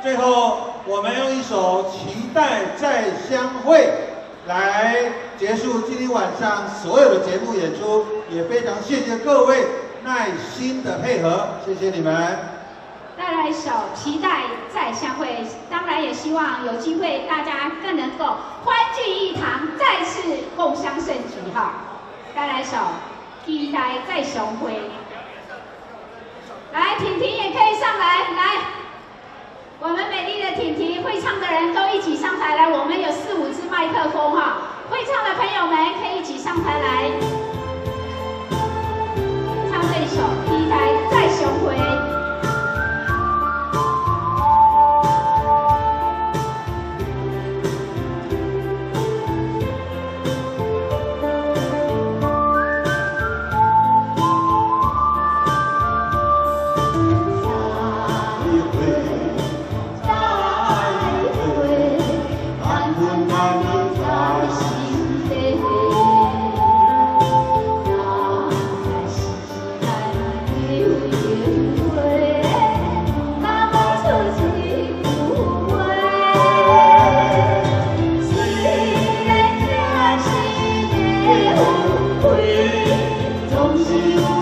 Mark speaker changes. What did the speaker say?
Speaker 1: 最后，我们用一首《期待再相会》来结束今天晚上所有的节目演出，也非常谢谢各位耐心的配合，谢谢你们。
Speaker 2: 带来一首《期待再相会》，当然也希望有机会大家更能够欢聚一堂，再次共襄盛举哈。带来一首《期待再相会》，来，婷婷，我们美丽的婷婷，会唱的人都一起上台来，我们有四五支麦克风。非